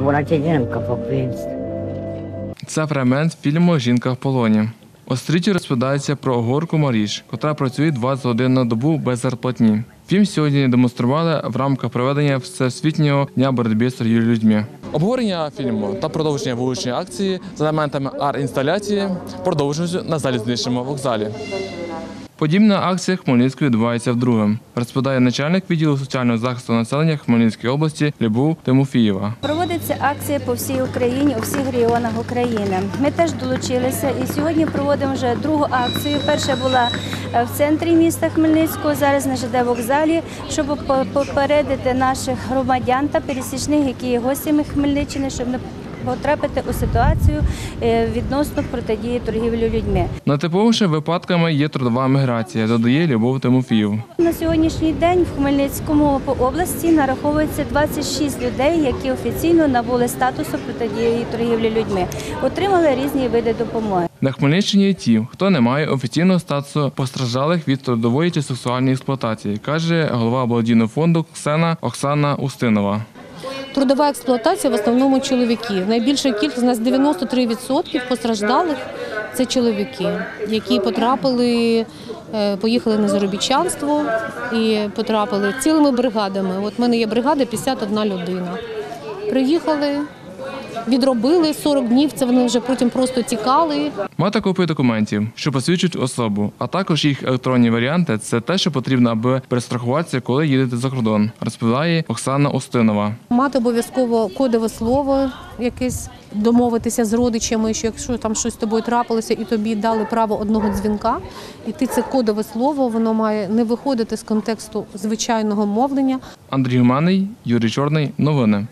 Вона тяненка по-українськи. Це фрагмент фільму Жінка в полоні. У стрічі розповідається про горку Маріш, котра працює 21 на добу без зарплатні. Фільм сьогодні демонстрували в рамках проведення Всесвітнього дня боротьби з торгівлею людьми. Обговорення фільму та продовження вуличної акції з елементами арт-інсталяції продовжуються на залізничному вокзалі. Подібна акція Хмельницької відбувається вдруге, розповідає начальник відділу соціального захисту населення Хмельницької області Любов Тимофієва. Проводиться акція по всій Україні, у всіх регіонах України. Ми теж долучилися і сьогодні проводимо вже другу акцію. Перша була е, в центрі міста Хмельницького, зараз на ЖД вокзалі, щоб по- попередити наших громадян та пересічних, які є гостями Хмельниччини, щоб не потрапити у ситуацію е, відносно протидії торгівлі людьми. Найтиповішими випадками є трудова міграція, додає Любов Тимофіїв. На сьогоднішній день в Хмельницькому по області нараховується 26 людей, які офіційно набули статусу протидії торгівлі людьми, отримали різні види допомоги. На Хмельниччині є ті, хто не має офіційного статусу постраждалих від трудової чи сексуальної експлуатації, каже голова благодійного фонду Ксена Оксана Устинова. Трудова експлуатація в основному чоловіків. Найбільша кількість у нас 93% постраждалих це чоловіки, які потрапили, е, поїхали на заробітчанство і потрапили цілими бригадами. От в мене є бригада 51 людина. Приїхали, відробили 40 днів. Це вони вже потім просто тікали. Мати копії документів, що посвідчують особу, а також їх електронні варіанти це те, що потрібно, аби перестрахуватися, коли їдете за кордон, розповідає Оксана Устинова. Мати обов'язково кодове слово, якесь домовитися з родичами, що якщо там щось з тобою трапилося і тобі дали право одного дзвінка, і ти це кодове слово, воно має не виходити з контексту звичайного мовлення, Андрій Гуманий, Юрій Чорний. Новини.